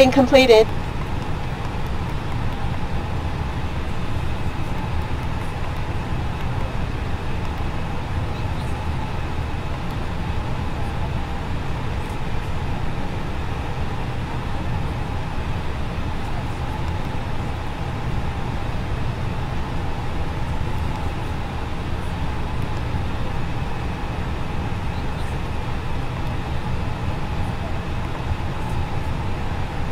Boarding completed.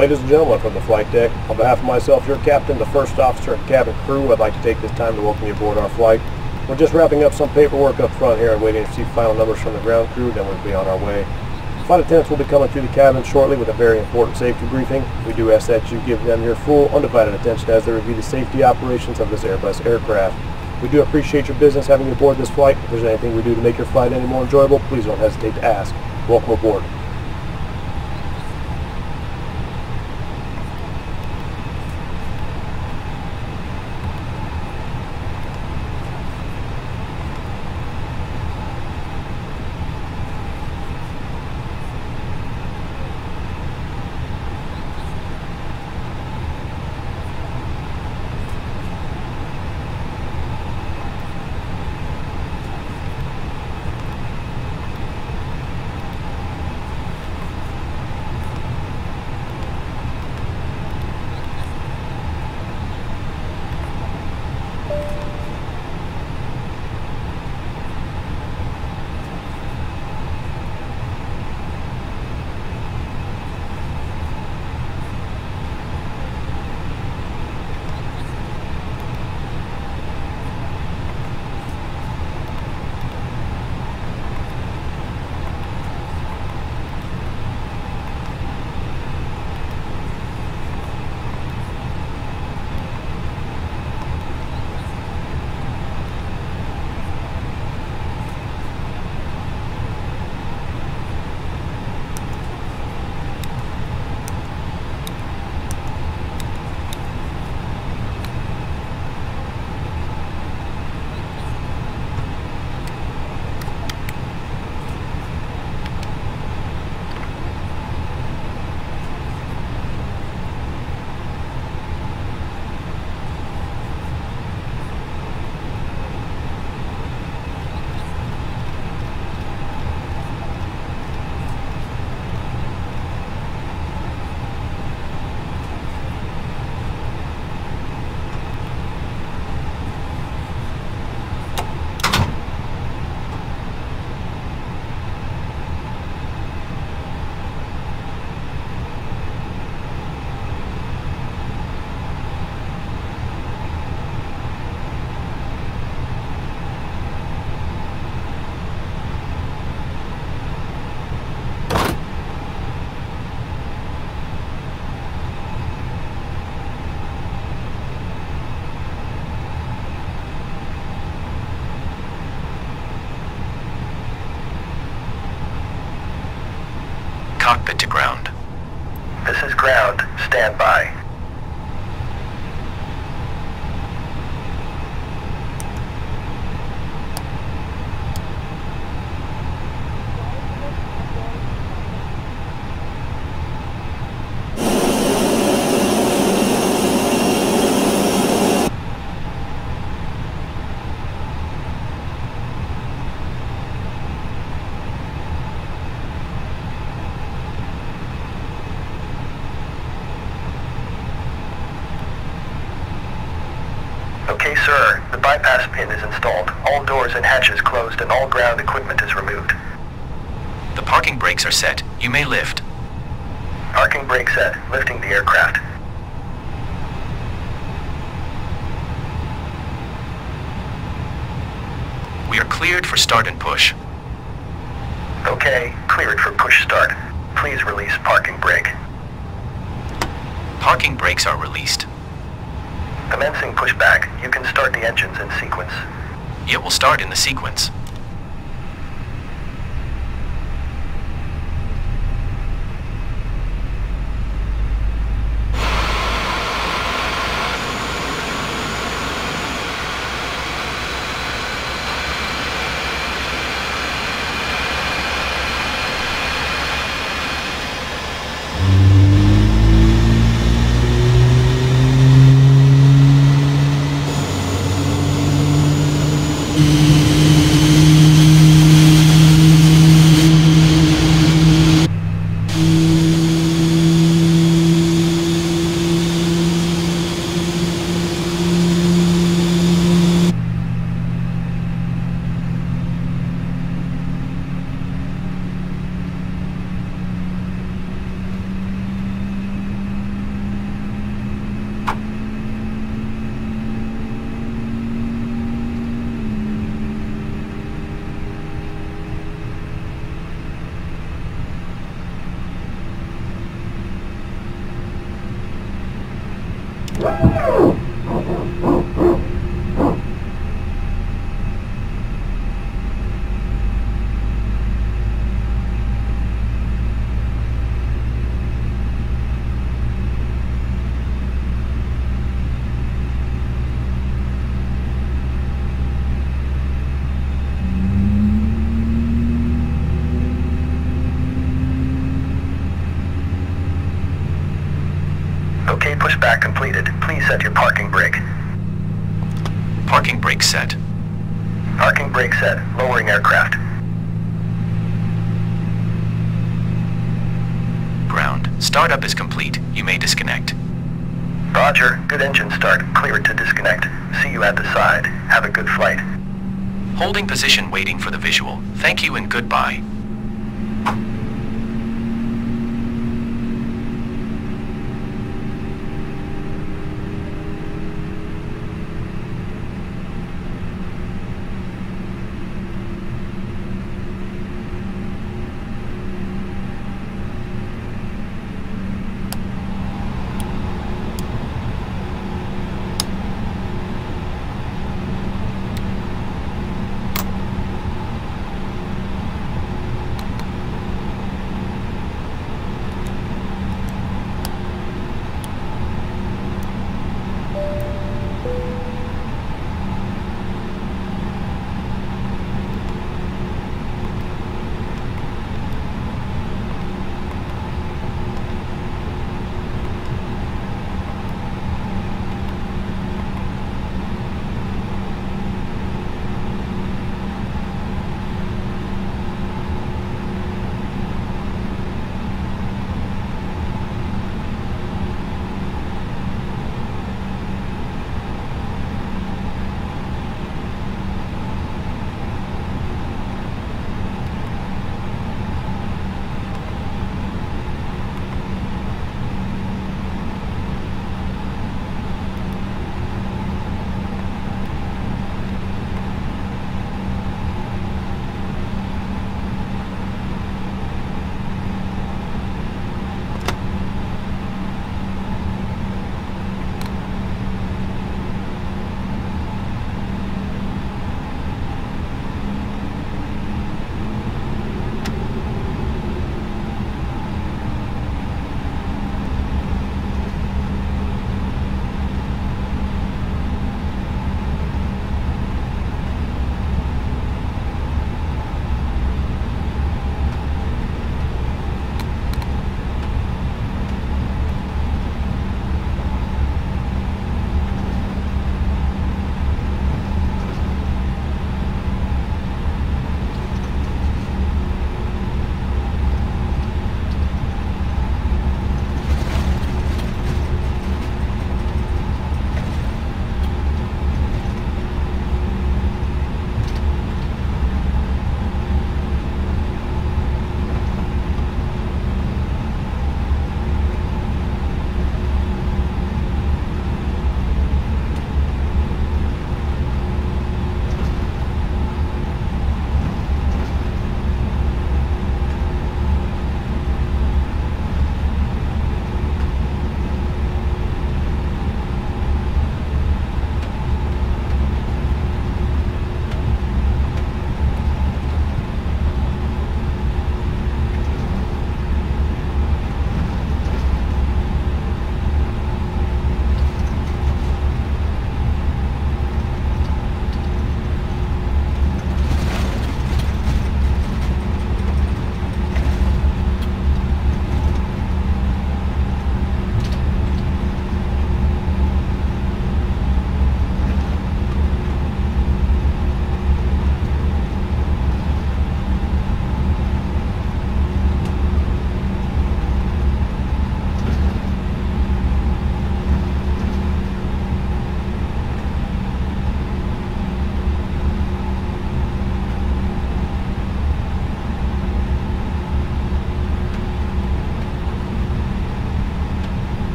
Ladies and gentlemen from the flight deck, on behalf of myself, your captain, the first officer, and cabin crew, I'd like to take this time to welcome you aboard our flight. We're just wrapping up some paperwork up front here and waiting to see final numbers from the ground crew, then we'll be on our way. Flight attendants will be coming through the cabin shortly with a very important safety briefing. We do ask that you give them your full, undivided attention as they review the safety operations of this Airbus aircraft. We do appreciate your business having you aboard this flight. If there's anything we do to make your flight any more enjoyable, please don't hesitate to ask. Welcome aboard. Brakes are set. You may lift. Parking brake set. Lifting the aircraft. We are cleared for start and push. Okay, cleared for push start. Please release parking brake. Parking brakes are released. Commencing pushback. You can start the engines in sequence. It will start in the sequence.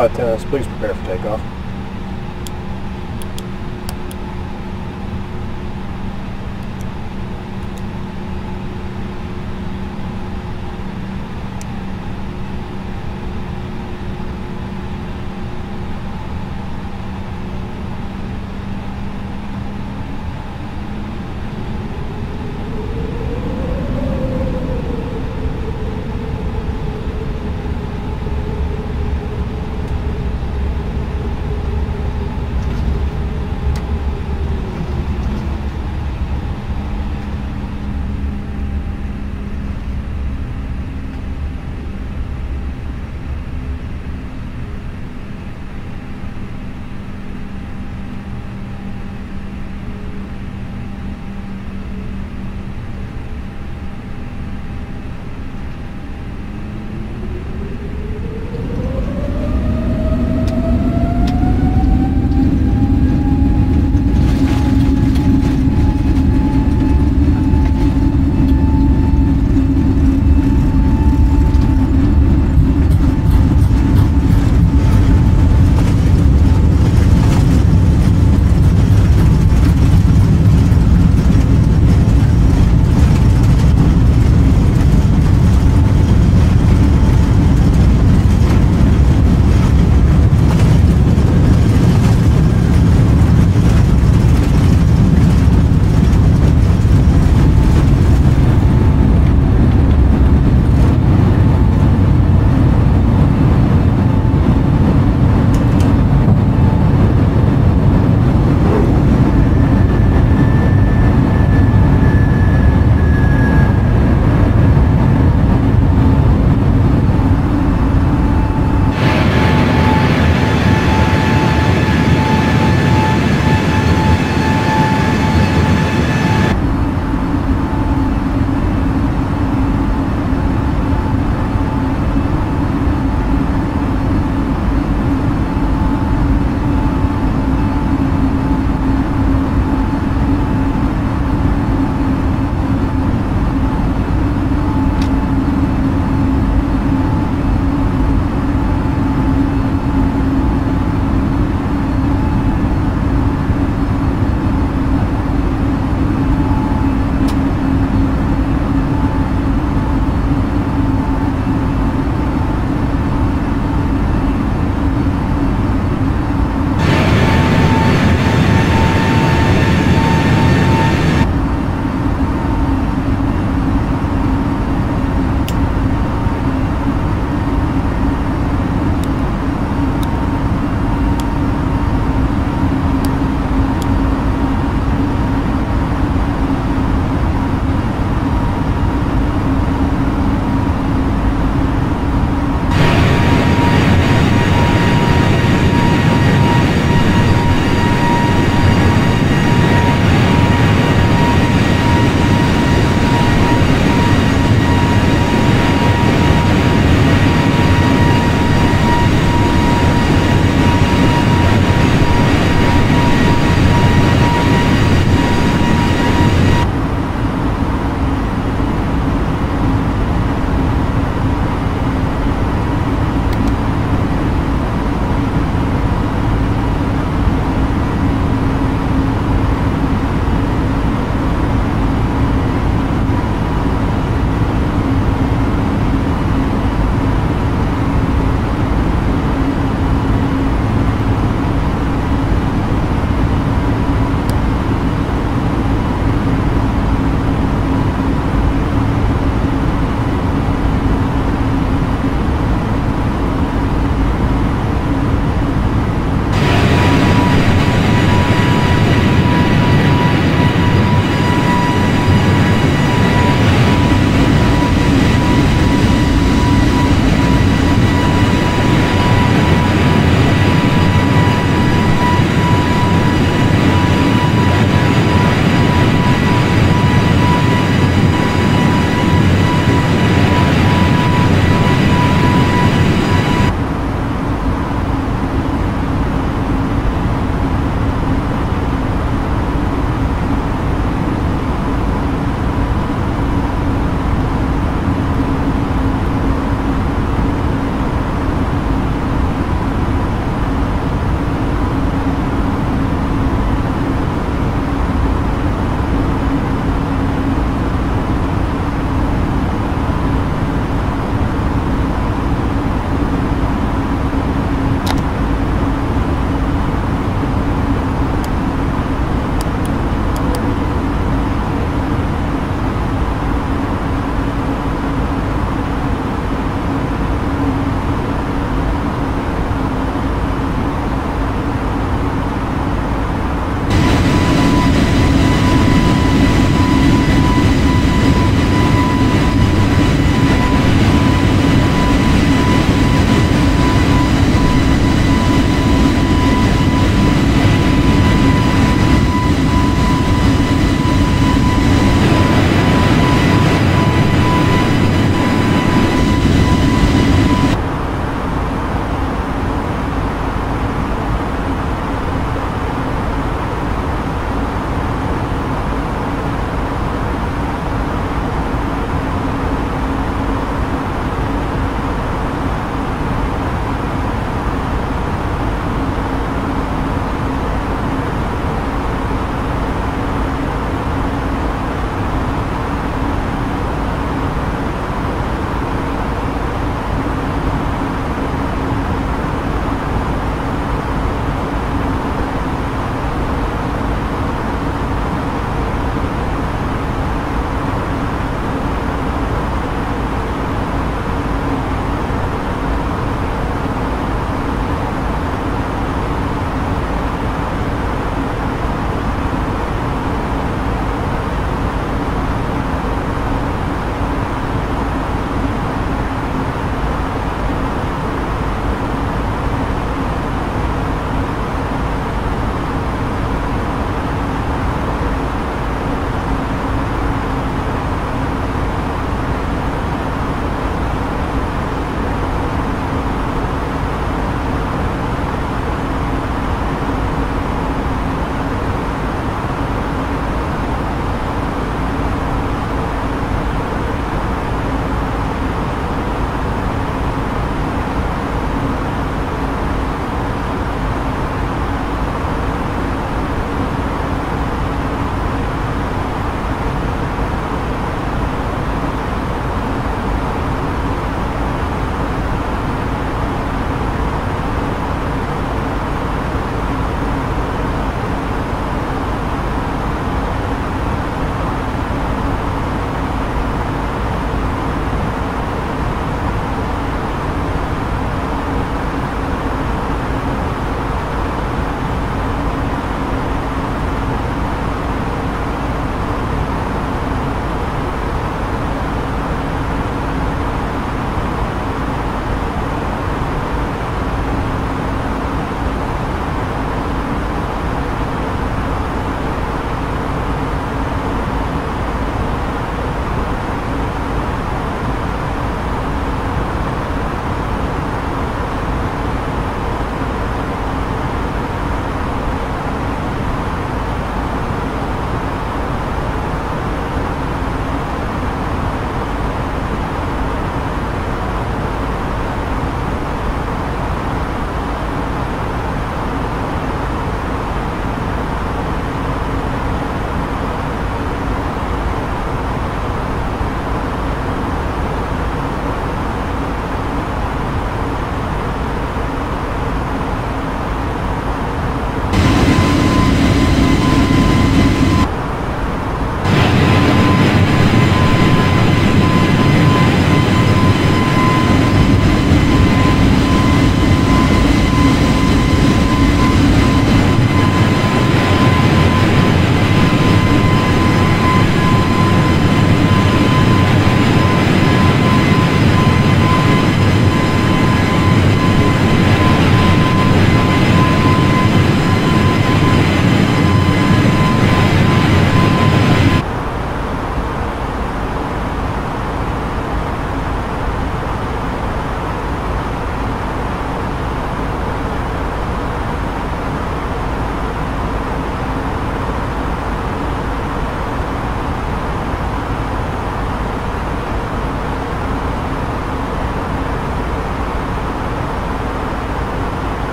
Flight attendants, uh, please prepare for takeoff.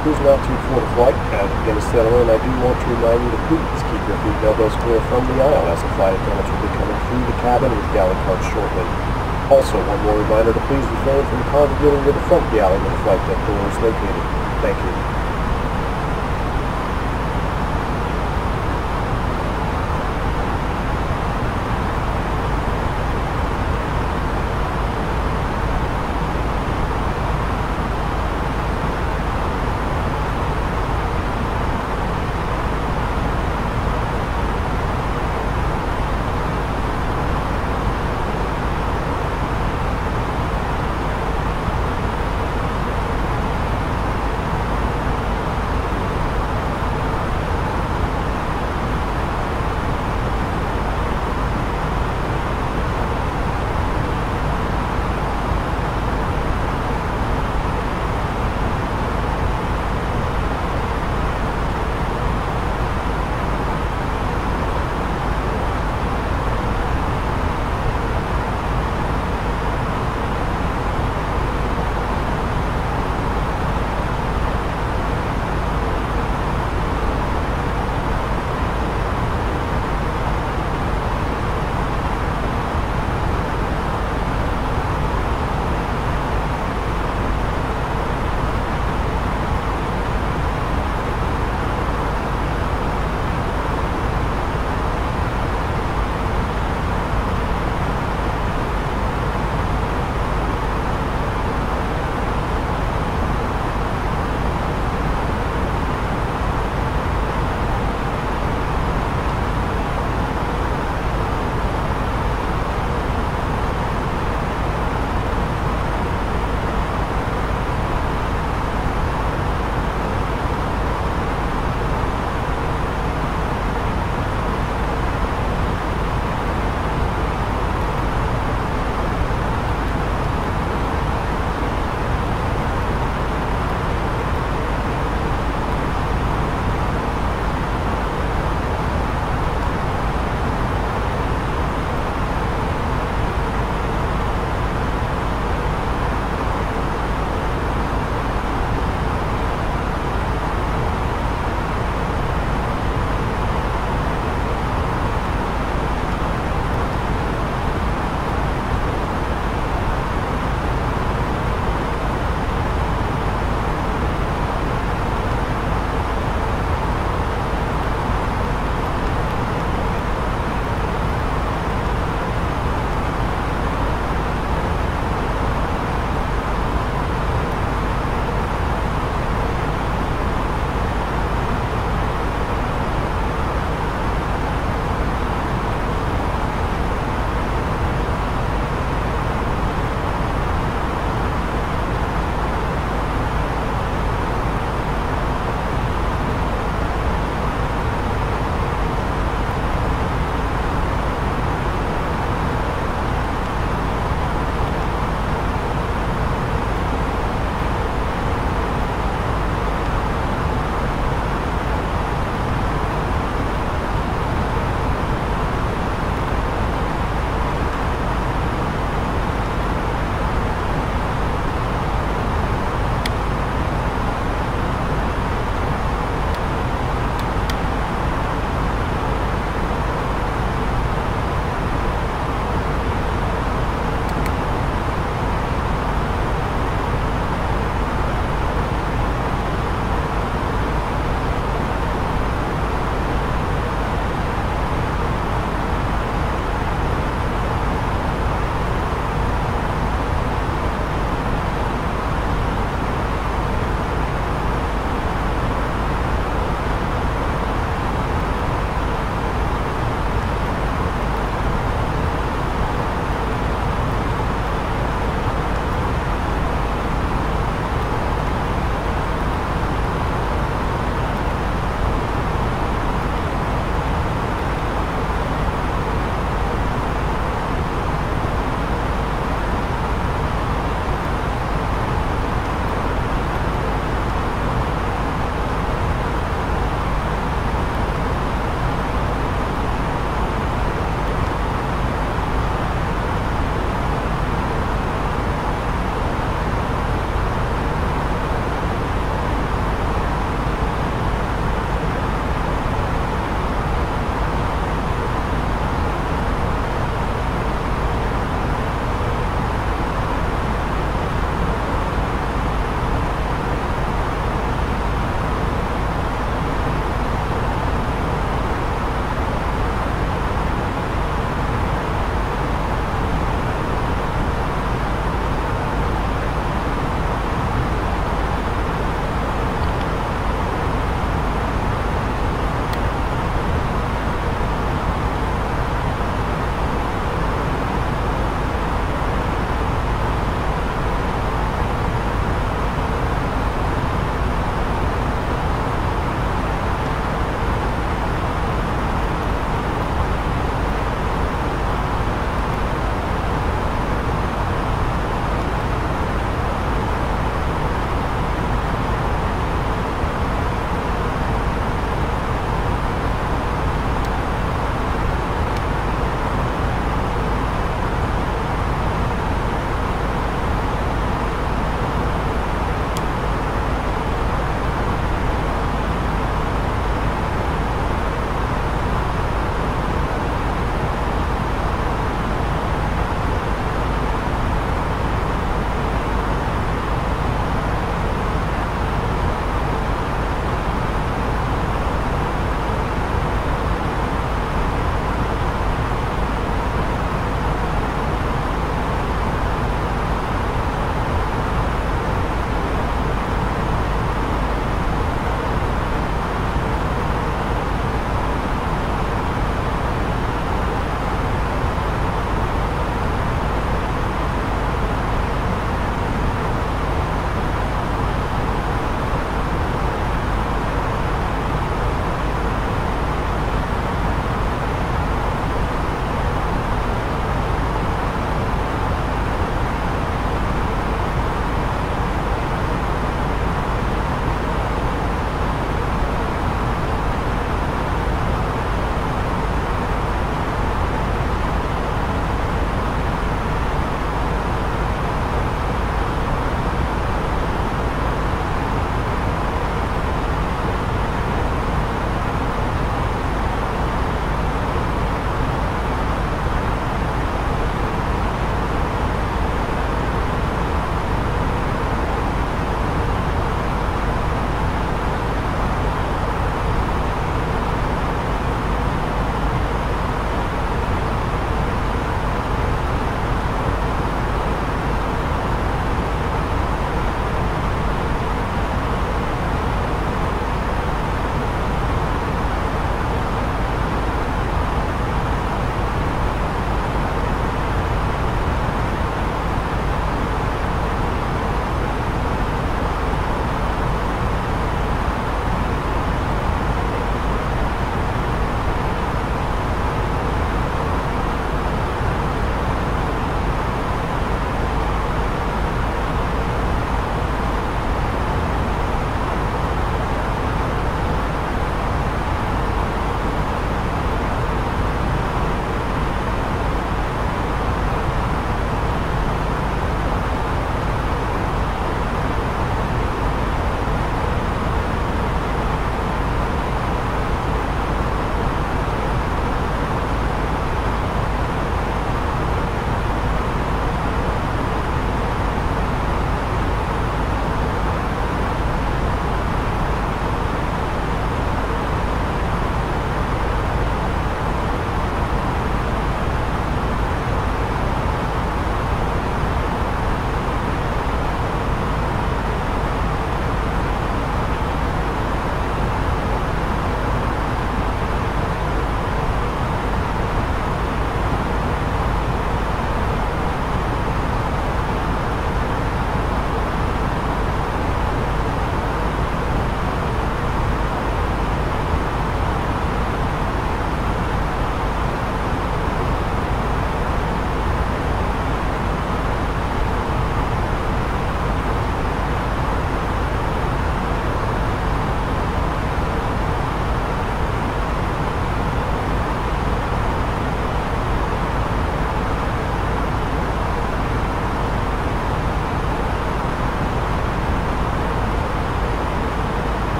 Cruising altitude for the flight. We begin to settle in, I do want to remind you to please keep your feet and elbows clear from the aisle as the flight attendants will be coming through the cabin with galley carts shortly. Also, one more reminder to please refrain from congregating to the front galley where the flight deck door is located. Thank you.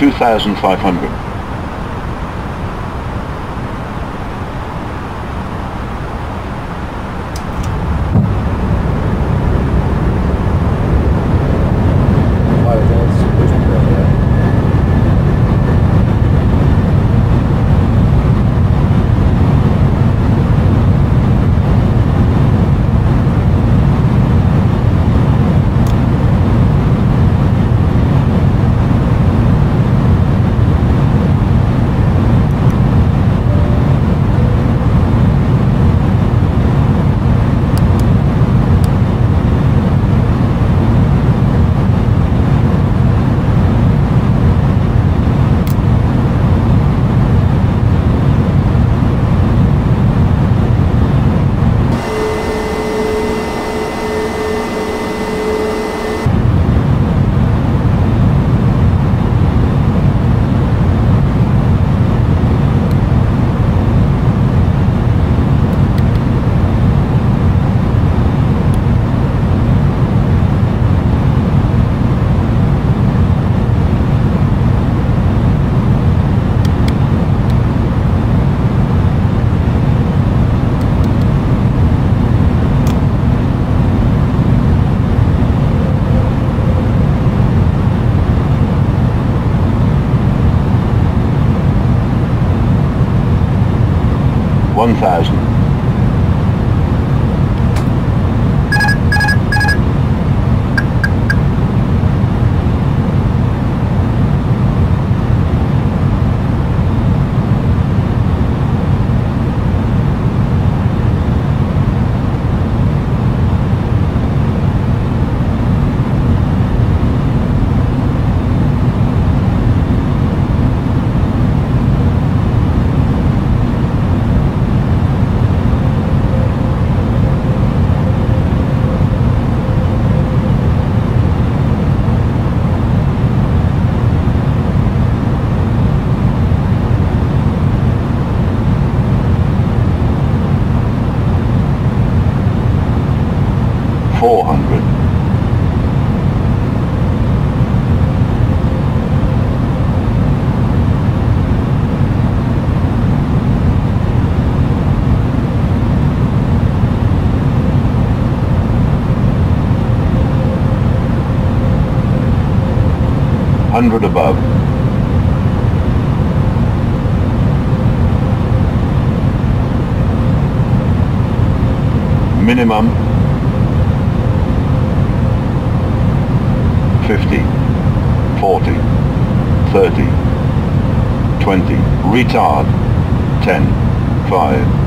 2,500. Flight attendants, please prepare for that. One 100 above. Minimum 50, 40, 30, 20, retard, 10, 5,